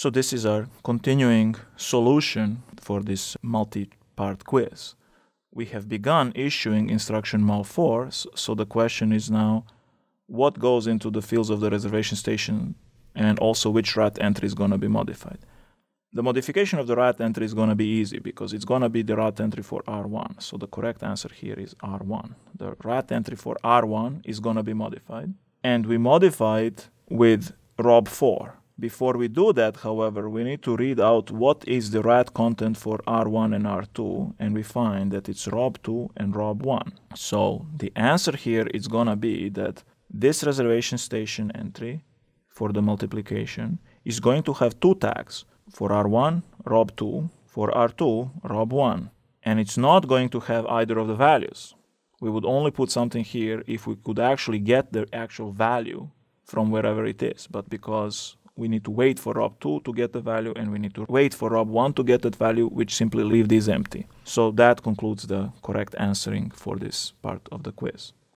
So this is our continuing solution for this multi-part quiz. We have begun issuing instruction MAL4, so the question is now what goes into the fields of the reservation station and also which RAT entry is going to be modified. The modification of the RAT entry is going to be easy because it's going to be the RAT entry for R1. So the correct answer here is R1. The RAT entry for R1 is going to be modified. And we modify it with ROB4. Before we do that, however, we need to read out what is the right content for R1 and R2, and we find that it's ROB2 and ROB1. So the answer here is going to be that this reservation station entry for the multiplication is going to have two tags for R1, ROB2, for R2, ROB1. And it's not going to have either of the values. We would only put something here if we could actually get the actual value from wherever it is. But because we need to wait for ROB2 to get the value and we need to wait for ROB1 to get that value, which simply leave these empty. So that concludes the correct answering for this part of the quiz.